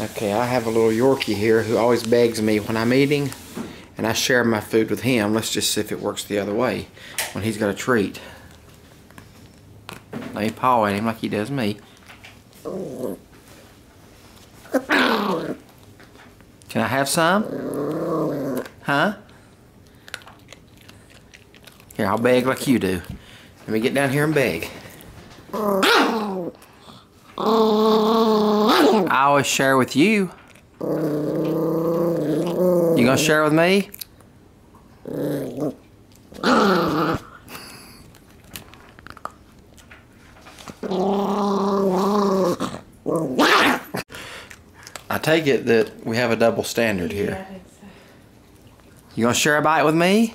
Okay, I have a little Yorkie here who always begs me when I'm eating and I share my food with him. Let's just see if it works the other way when he's got a treat. Let me paw at him like he does me. Can I have some? Huh? Here, I'll beg like you do. Let me get down here and beg. I always share with you. You gonna share with me? I take it that we have a double standard here. You gonna share a bite with me?